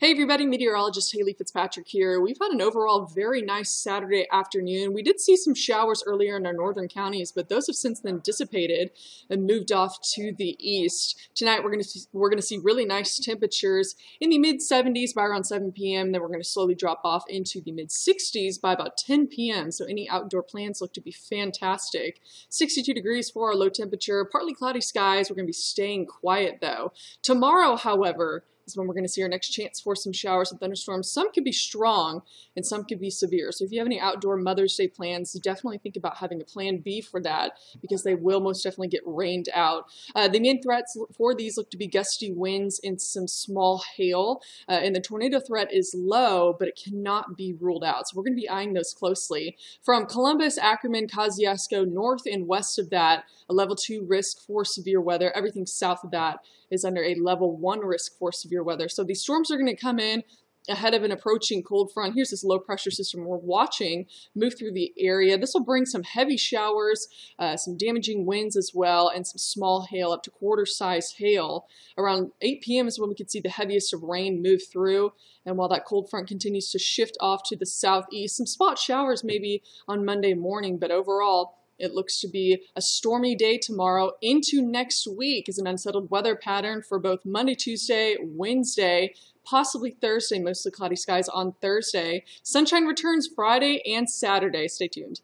Hey everybody, meteorologist Haley Fitzpatrick here. We've had an overall very nice Saturday afternoon. We did see some showers earlier in our northern counties, but those have since then dissipated and moved off to the east. Tonight we're going to see we're going to see really nice temperatures in the mid 70s by around 7 p.m. Then we're going to slowly drop off into the mid 60s by about 10 p.m. So any outdoor plans look to be fantastic. 62 degrees for our low temperature, partly cloudy skies. We're going to be staying quiet though. Tomorrow, however, is when we're going to see our next chance for some showers and thunderstorms. Some could be strong and some could be severe. So if you have any outdoor Mother's Day plans, definitely think about having a plan B for that because they will most definitely get rained out. Uh, the main threats for these look to be gusty winds and some small hail. Uh, and the tornado threat is low, but it cannot be ruled out. So we're going to be eyeing those closely. From Columbus, Ackerman, Kosciusko, north and west of that, a level two risk for severe weather. Everything south of that is under a level one risk for severe weather. So these storms are going to come in ahead of an approaching cold front. Here's this low pressure system we're watching move through the area. This will bring some heavy showers, uh, some damaging winds as well, and some small hail up to quarter size hail. Around 8 p.m. is when we could see the heaviest of rain move through. And while that cold front continues to shift off to the southeast, some spot showers maybe on Monday morning, but overall, it looks to be a stormy day tomorrow into next week is an unsettled weather pattern for both Monday, Tuesday, Wednesday, possibly Thursday, mostly cloudy skies on Thursday. Sunshine returns Friday and Saturday. Stay tuned.